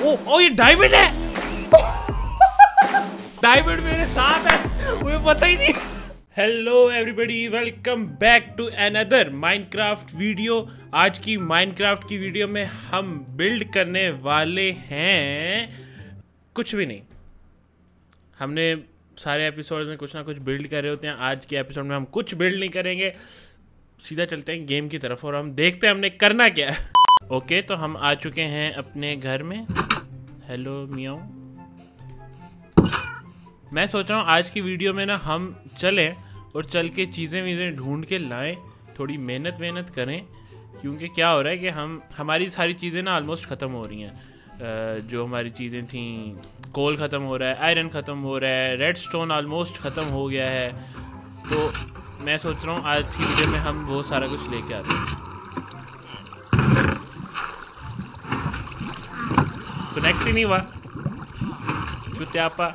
ओ ओ ये डायमंड है। डायमंड मेरे साथ है मुझे पता ही नहीं। Hello everybody welcome back to another Minecraft video आज की माइनक्राफ्ट की वीडियो में हम बिल्ड करने वाले हैं कुछ भी नहीं। हमने सारे एपिसोड में कुछ ना कुछ बिल्ड कर रहे होते हैं। आज के एपिसोड में हम कुछ बिल्ड नहीं करेंगे। सीधा चलते हैं गेम की तरफ़ और हम देखते हैं हमने करना क्या है। ओके okay, तो हम आ चुके हैं अपने घर में। हेलो मियाओ मैं सोच रहा हूँ आज की वीडियो में ना हम चलें और चल के चीज़ें वीज़ें ढूंढ के लाएँ, थोड़ी मेहनत मेहनत करें, क्योंकि क्या हो रहा है कि हम, हमारी सारी चीज़ें ना ऑलमोस्ट ख़त्म हो रही हैं। जो हमारी चीज़ें थी कोल ख़त्म हो रहा है आयरन ख़त्म हो रहा है रेड स्टोन ऑलमोस्ट ख़त्म हो गया है। तो मैं सोच रहा हूँ आज की वीडियो में हम वो सारा कुछ लेके आते हैं। ही नहीं हुआ चुत्यापा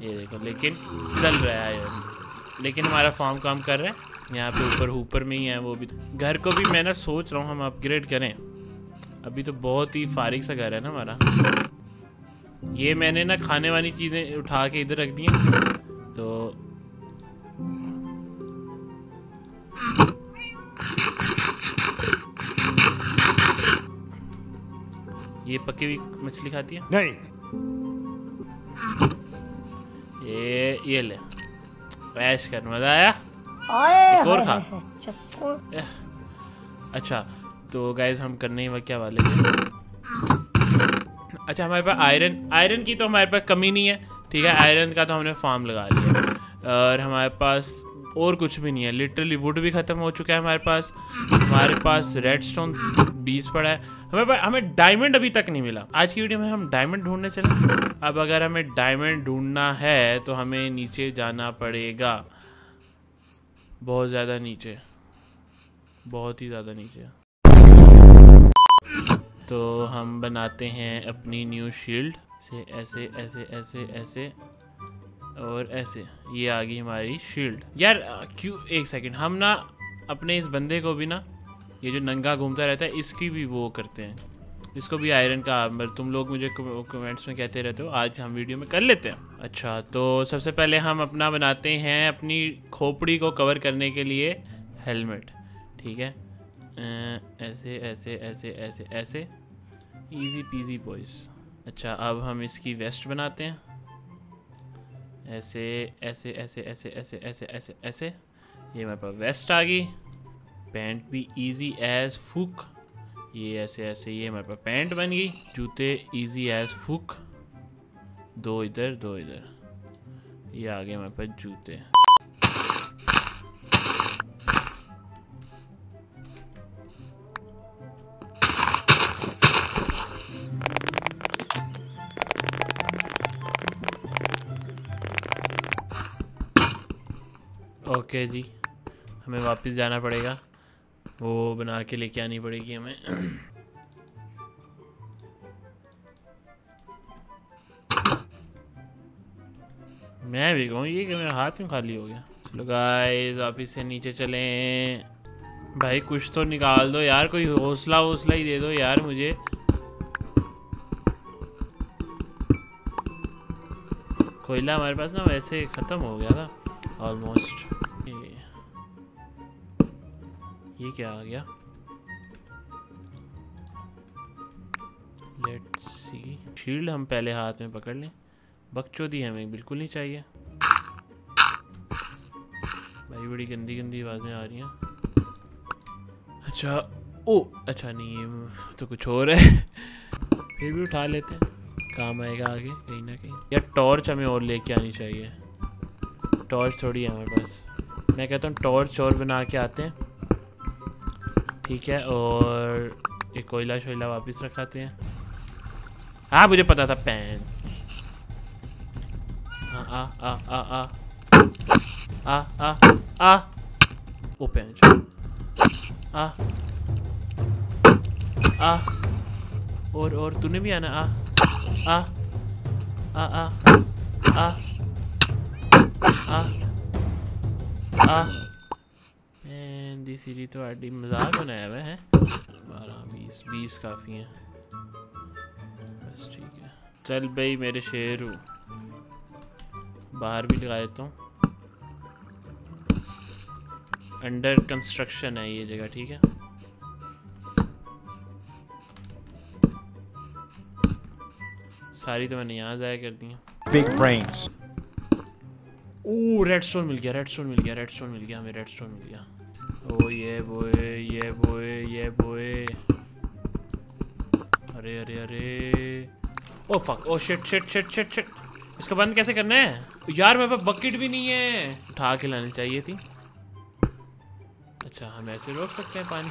ये देखो लेकिन चल रहा है यार लेकिन हमारा फॉर्म काम कर रहा है यहाँ पे ऊपर ऊपर में ही है वो भी घर को भी मैं ना सोच रहा हूँ हम अपग्रेड करें अभी तो बहुत ही फारिग सा घर है ना हमारा ये मैंने ना खाने वाली चीज़ें उठा के इधर रख दी तो ये पकी हुई मछली खाती है? नहीं। ये ये ले। ऐश कर मज़ा आया? ओए एक और खा। अच्छा तो गाइज़ हम करने ही क्या वाले थे अच्छा हमारे पास आयरन आयरन की तो हमारे पास कमी नहीं है ठीक है? आयरन का तो हमने फार्म लगा लिया। और हमारे पास और कुछ भी नहीं है। लिटरली वुड भी ख़त्म हो चुका है हमारे पास। हमारे पास रेड स्टोन बीस पड़ा है। हमें हमें डायमंड अभी तक नहीं मिला। आज की वीडियो में हम डायमंड ढूँढने चले। अब अगर हमें डायमंड ढूंढना है तो हमें नीचे जाना पड़ेगा। बहुत ज़्यादा नीचे। बहुत ही ज़्यादा नीचे। तो हम बनाते हैं अपनी न्यू शील्ड से ऐसे ऐसे ऐसे ऐसे। और ऐसे। ये आ गई हमारी शील्ड यार, क्यों? एक सेकंड हम ना अपने इस बंदे को भी ना ये जो नंगा घूमता रहता है इसकी भी वो करते हैं इसको भी आयरन का आर्मर तुम लोग मुझे कमेंट्स में कहते रहते हो आज हम वीडियो में कर लेते हैं अच्छा तो सबसे पहले हम अपना बनाते हैं अपनी खोपड़ी को कवर करने के लिए हेलमेट ठीक है अ, ऐसे ऐसे ऐसे ऐसे ऐसे इजी पीजी बॉयस अच्छा अब हम इसकी वेस्ट बनाते हैं ऐसे ऐसे ऐसे ऐसे ऐसे ऐसे ऐसे ऐसे ये मेरे पास वेस्ट आ गई पैंट भी इजी एज फुक ये ऐसे ऐसे, ये हमारे पास पैंट बन गई, जूते इजी एज फुक दो इधर दो इधर। ये आ गए मेरे पास जूते। ओके okay जी, हमें वापस जाना पड़ेगा। वो बना के लेके आनी पड़ेगी हमें। मैं भी कहूँ, ये कि मेरा हाथ में खाली हो गया? चलो गाइस वापिस से नीचे चलें। भाई, कुछ तो निकाल दो यार, कोई हौसला हौसला ही दे दो यार मुझे। कोयला हमारे पास ना वैसे ख़त्म हो गया था ऑलमोस्ट ये क्या आ गया? लेट्स सी शील्ड हम पहले हाथ में पकड़ लें। बकचोदी हमें बिल्कुल नहीं चाहिए। भाई, बड़ी गंदी गंदी आवाज़ें आ रही हैं। अच्छा ओ अच्छा नहीं, ये तो कुछ और है। फिर भी उठा लेते हैं। काम आएगा आगे, कहीं ना कहीं। या टॉर्च हमें और लेके आनी चाहिए। टॉर्च थोड़ी है हमारे पास। मैं कहता हूँ टॉर्च और बना के आते हैं। ठीक है, और ये कोयला शोयला वापस रखाते हैं। हाँ मुझे पता था, पैन। हाँ आ आ आ आ। आ आ आ। ओ पैन आ। आ। और और तूने भी आना, आ। आ आ आ। आ। आ। आ। सीधी सीधी तो आड़ी मज़ाक बनाया हुआ है। बारह बीस बीस काफ़ी हैं। बस ठीक है। चल भाई मेरे शेर हो। बाहर भी लगा देता हूँ। अंडर कंस्ट्रक्शन है ये जगह ठीक है? सारी तो मैंने यहाँ ज़ाया कर दी बिग ब्रेन्स ओ रेडस्टोन मिल गया रेड स्टोन मिल गया रेड स्टोन मिल गया हमें रेड स्टोन मिल गया। ओ ये बोए ये बोए ये बोए। अरे अरे अरे। ओ fuck oh shit shit shit shit shit इसको बंद कैसे करना है? यार, मेरे पास बकेट भी नहीं है। उठा के लानी चाहिए थी। अच्छा हम ऐसे रोक सकते हैं पानी।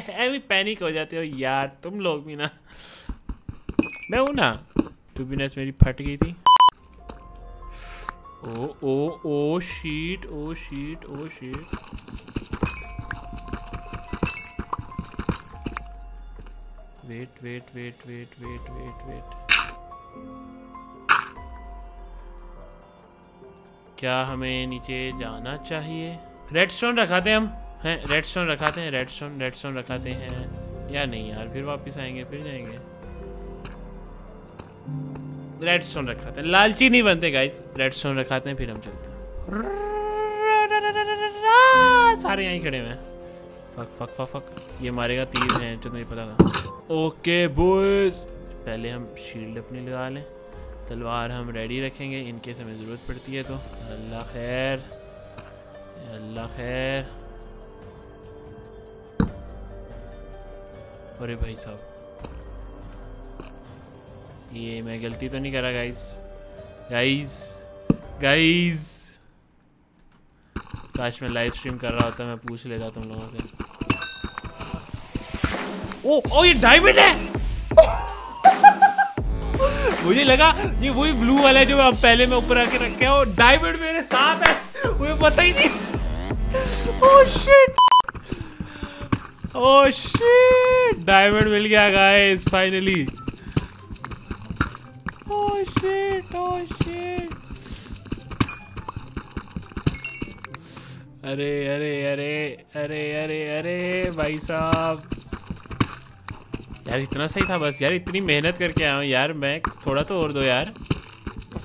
अभी पैनिक हो जाते हो। यार, तुम लोग भी ना। मैं हूँ ना। टू बीनेस मेरी फट गई थी। ओ ओ ओ shit oh shit oh shit wait wait wait wait wait wait wait क्या हमें नीचे जाना चाहिए? रेड स्टोन रखाते हैं हम? हैं रेड स्टोन रखाते हैं रेड स्टोन रेड स्टोन रखाते हैं। या नहीं यार, फिर वापस आएँगे, फिर जाएँगे। रेड स्टोन रखाते हैं। लालची नहीं बनते गाइस रेड स्टोन रखाते हैं, फिर हम चलते सारे यहीं खड़े हुए हैं। फक फक फक फक ये मारेगा तीर हैं, जो नहीं पता था। ओके बॉयज़ पहले हम शील्ड अपनी लगा लें। तलवार हम रेडी रखेंगे इनके हमें ज़रूरत पड़ती है तो। अल्लाह खैर। अल्लाह खैर। अरे भाई साहब। ये मैं गलती तो नहीं करा गाइस गाइस गाइस काश मैं लाइव स्ट्रीम कर रहा होता, मैं पूछ लेता तुम लोगों से. ओ ओ, ये डायमंड है! मुझे लगा ये वही ब्लू वाला है जो अब पहले मैं ऊपर आके रखे हो डायमंड मेरे साथ है। मुझे पता ही नहीं। Oh shit oh shit diamond मिल गया guys finally oh shit oh shit अरे अरे अरे अरे अरे अरे, भाई साहब। यार, इतना सही था बस। यार, इतनी मेहनत करके आया हूँ। यार, मैं थोड़ा तो और दो, यार।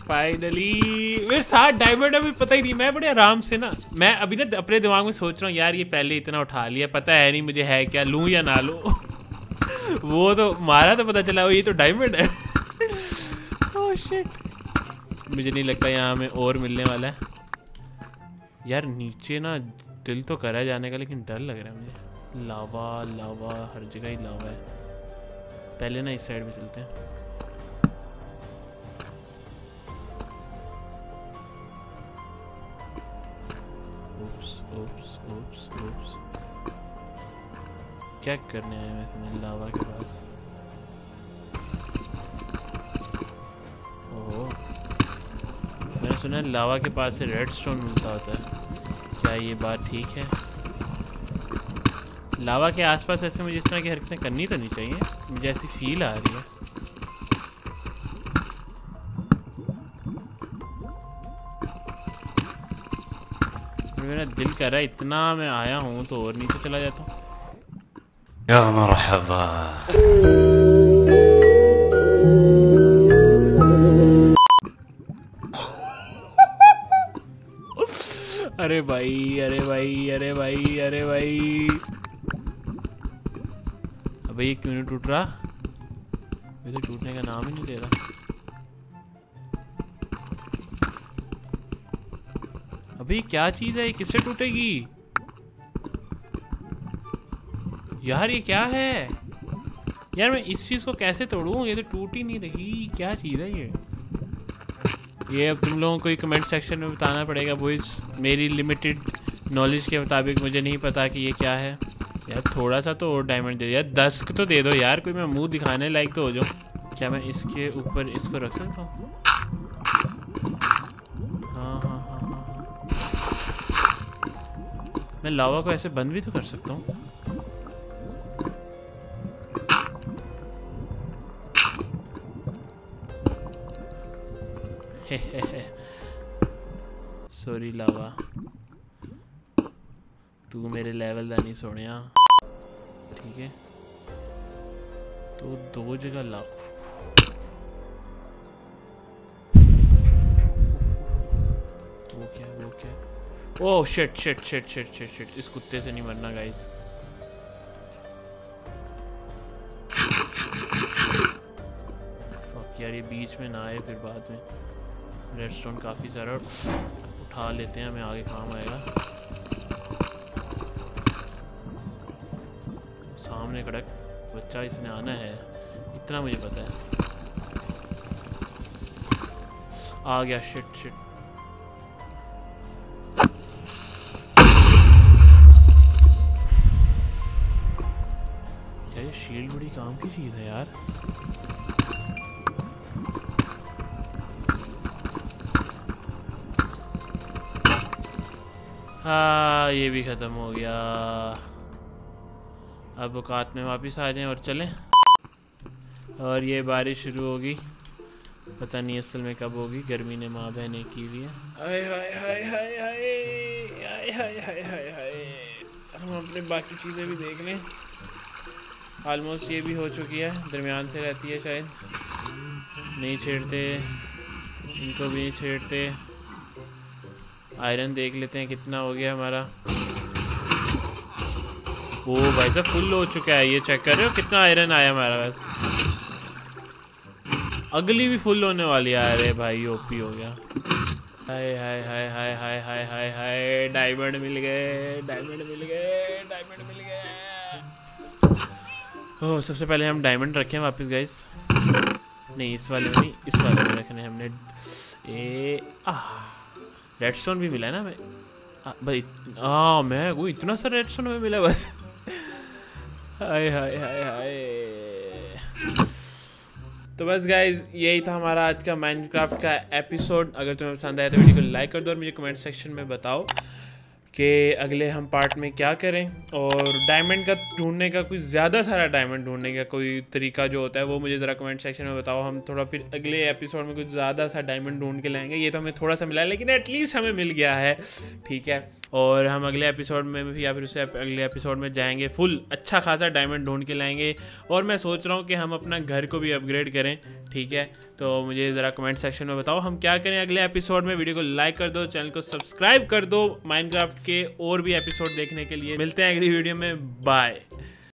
फाइनली मेरे साथ डायमंड अभी पता ही नहीं। मैं बड़े आराम से ना, मैं अभी ना अपने दिमाग में सोच रहा हूँ, यार, ये पहले इतना उठा लिया। पता है नहीं मुझे है क्या, लूँ या ना लूँ। वो तो मारा तो पता चला, वो ये तो डायमंड है। शिट मुझे नहीं लगता यहाँ हमें और मिलने वाला है। यार, नीचे ना दिल तो करा जाने का, लेकिन डर लग रहा है मुझे। लावा लावा, हर जगह ही लावा है। पहले ना इस साइड में चलते हैं। ओप्स ओप्स ओप्स ओप्स क्या करने आया मैं तुम्हें लावा के पास? सुना है, लावा के पास से रेड स्टोन मिलता होता है। क्या ये बात ठीक है? लावा के आसपास ऐसे मुझे इस तरह की हरकतें करनी तो नहीं चाहिए। मुझे ऐसी फील आ रही है। मेरा दिल कर रहा है, इतना मैं आया हूँ तो और नीचे चला जाता हूँ। अरे भाई अरे भाई अरे भाई अरे भाई। अबे ये क्यों नहीं टूट रहा? ये टूटने का नाम ही नहीं ले रहा। ये क्या चीज़ है? ये किससे टूटेगी? यार, ये क्या है? यार, मैं इस चीज़ को कैसे तोड़ूं? ये तो टूट ही नहीं रही। क्या चीज़ है ये? ये अब तुम लोगों को ही कमेंट सेक्शन में बताना पड़ेगा बॉयज़ मेरी लिमिटेड नॉलेज के मुताबिक मुझे नहीं पता कि ये क्या है। यार थोड़ा सा तो और डायमंड दे, यार दस तो दे दो यार, कोई मैं मुँह दिखाने लायक तो हो जाऊँ। क्या मैं इसके ऊपर इसको रख सकता हूँ? हाँ हाँ हाँ हाँ हाँ। मैं लावा को ऐसे बंद भी तो कर सकता हूँ। सॉरी लावा तू मेरे लेवल का नहीं सुने ठीक है? तो दो जगह ला वो क्या वो क्या? ओह shit shit shit shit shit shit इस कुत्ते से नहीं मरना गाइस यार, ये बीच में ना आए फिर बाद में। रेडस्टोन काफ़ी सारा उठा लेते हैं, हमें आगे काम आएगा। सामने कड़क, बच्चा इसने आना है, इतना मुझे पता है। आ गया शिट शिट शील्ड बड़ी काम की चीज़ है यार? हाँ ये भी ख़त्म हो गया। अब औकात में वापस आ जाएँ और चलें। और ये बारिश शुरू होगी। पता नहीं असल में कब होगी, गर्मी ने माँ बहने की हुई है। हम अपने बाकी चीज़ें भी देख लें। आलमोस्ट ये भी हो चुकी है, दरमियान से रहती है शायद। नहीं छेड़ते, इनको भी नहीं छेड़ते। आयरन देख लेते हैं कितना हो गया हमारा। ओ भाई साहब फुल हो चुका है, ये चेक कर रहे हो कितना आयरन आया हमारा पास? अगली भी फुल होने वाली है। अरे भाई ओपी हो गया। हाय हाय हाय हाय हाय हाय हाय हाय डायमंड मिल गए डायमंड मिल गए डायमंड मिल गए। ओह सबसे पहले हम डायमंड रखें वापस गाइस नहीं, इस वाले में नहीं, इस वाले में रखने हमने। ए, आह। रेडस्टोन भी मिला है ना हमें? भाई हाँ मैं, वो इतना सा रेडस्टोन में मिला बस। हाय हाय हाय हाय। तो बस गाइज़ यही था हमारा आज का माइनक्राफ्ट का एपिसोड अगर तुम्हें पसंद आया तो वीडियो को लाइक कर दो और मुझे कमेंट सेक्शन में बताओ। कि अगले हम पार्ट में क्या करें? और डायमंड का ढूँढने का कोई ज़्यादा सारा डायमंड ढूँढने का कोई तरीका जो होता है, वो मुझे ज़रा कमेंट सेक्शन में बताओ। हम थोड़ा फिर अगले एपिसोड में कुछ ज़्यादा सा डायमंड ढूंढ के लाएँगे। ये तो हमें थोड़ा सा मिला है, लेकिन एटलीस्ट हमें मिल गया है। ठीक है? और हम अगले एपिसोड में भी या फिर उससे अगले एपिसोड में जाएँगे फुल अच्छा खासा डायमंड ढूंढ के लाएँगे। और मैं सोच रहा हूँ कि हम अपना घर को भी अपग्रेड करें, ठीक है? तो मुझे ज़रा कमेंट सेक्शन में बताओ, हम क्या करें अगले एपिसोड में? वीडियो को लाइक कर दो चैनल को सब्सक्राइब कर दो माइनक्राफ्ट के और भी एपिसोड देखने के लिए। मिलते हैं अगली वीडियो में बाय